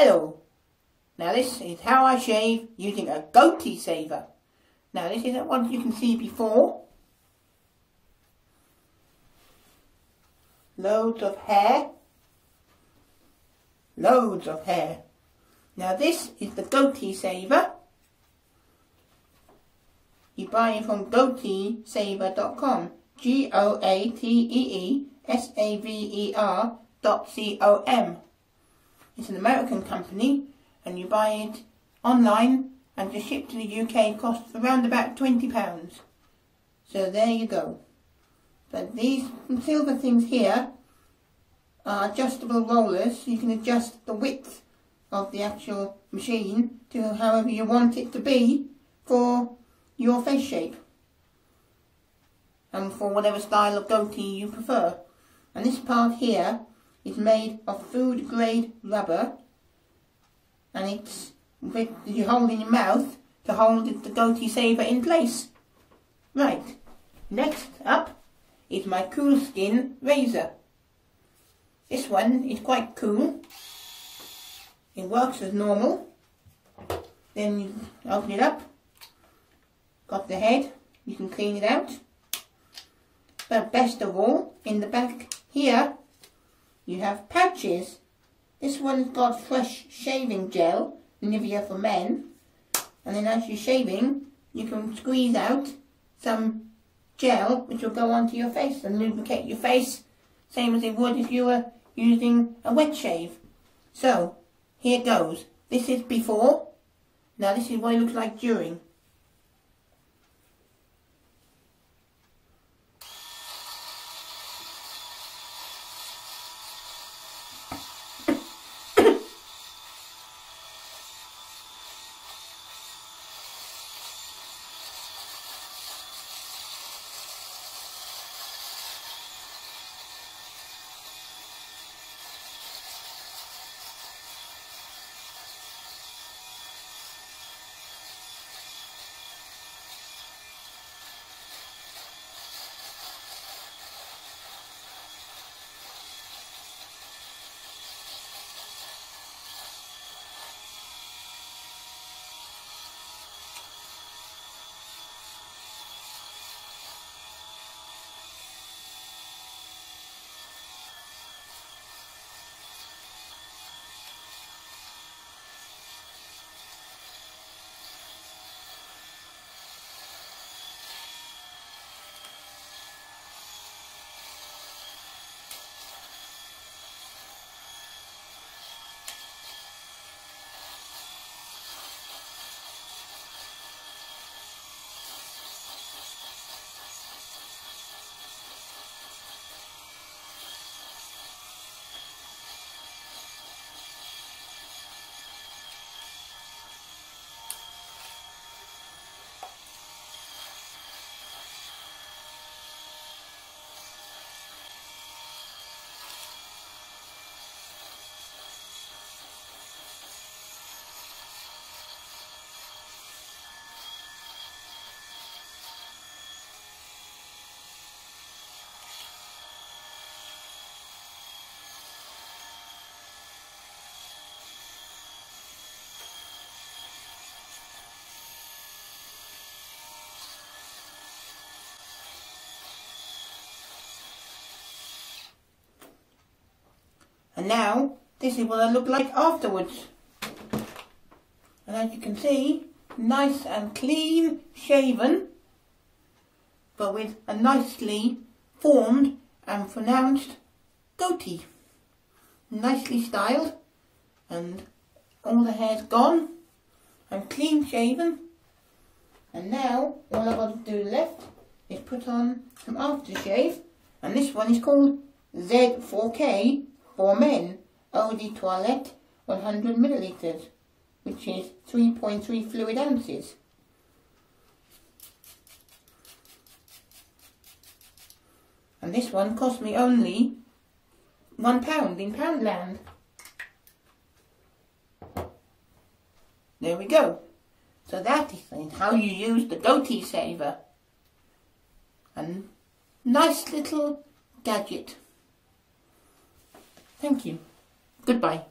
Hello. Now this is how I shave using a goatee saver. Now this is one you can see before. Loads of hair. Loads of hair. Now this is the goatee saver. You buy it from goateesaver.com. G-O-A-T-E-E-S-A-V-E-R dot C-O-M. It's an American company and you buy it online and to ship to the UK costs around about £20. So there you go. But these silver things here are adjustable rollers. You can adjust the width of the actual machine to however you want it to be for your face shape and for whatever style of goatee you prefer. And this part here is made of food grade rubber and it's you hold in your mouth to hold the goatee saver in place. Right, next up is my Coolskin razor. This one is quite cool. It works as normal. Then you open it up. Got the head. You can clean it out. But best of all, in the back here, you have pouches. This one's got fresh shaving gel, Nivea for men. And then as you're shaving, you can squeeze out some gel which will go onto your face and lubricate your face, same as it would if you were using a wet shave. So, here goes. This is before. Now this is what it looks like during. And now, this is what I look like afterwards. And as you can see, nice and clean shaven, but with a nicely formed and pronounced goatee. Nicely styled, and all the hair's gone. I'm clean shaven. And now, all I've got to do left is put on some aftershave. And this one is called Z4K for men, eau de toilette 100 milliliters, which is 3.3 fluid ounces. And this one cost me only one pound in Poundland. There we go. So that is how you use the goatee saver. And nice little gadget. Thank you. Goodbye.